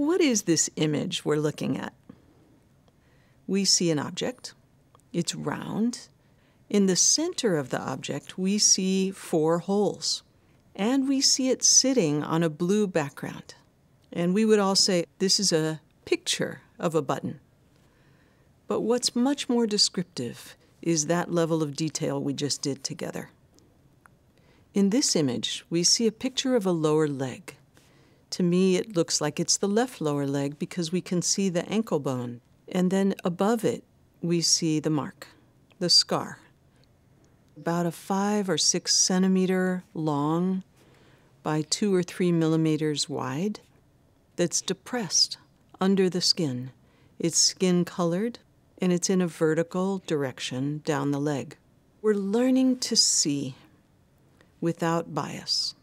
What is this image we're looking at? We see an object. It's round. In the center of the object, we see four holes, and we see it sitting on a blue background. And we would all say this is a picture of a button. But what's much more descriptive is that level of detail we just did together. In this image, we see a picture of a lower leg. To me, it looks like it's the left lower leg because we can see the ankle bone. And then above it, we see the mark, the scar. About a five or six centimeter long by two or three millimeters wide that's depressed under the skin. It's skin colored and it's in a vertical direction down the leg. We're learning to see without bias,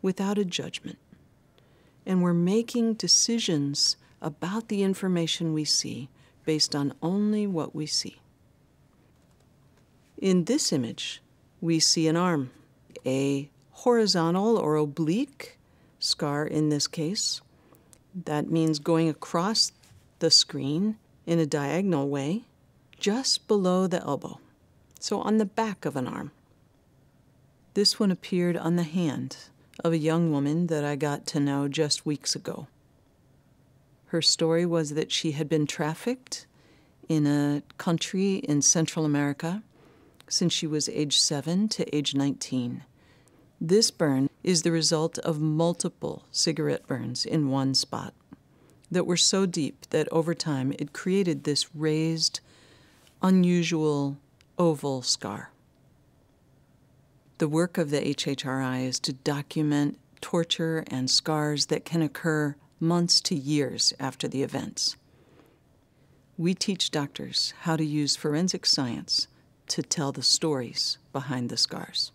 without a judgment. And we're making decisions about the information we see based on only what we see. In this image, we see an arm, a horizontal or oblique scar in this case. That means going across the screen in a diagonal way, just below the elbow, so on the back of an arm. This one appeared on the hand of a young woman that I got to know just weeks ago. Her story was that she had been trafficked in a country in Central America since she was age 7 to age 19. This burn is the result of multiple cigarette burns in one spot that were so deep that over time it created this raised, unusual oval scar. The work of the HHRI is to document torture and scars that can occur months to years after the events. We teach doctors how to use forensic science to tell the stories behind the scars.